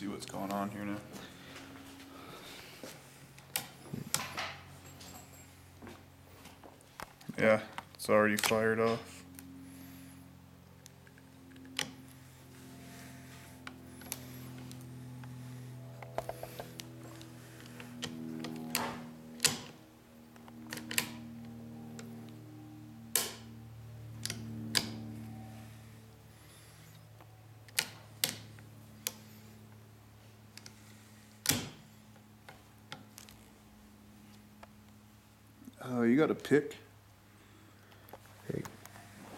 see what's going on here now. Yeah, it's already fired off. Uh, you got a pick?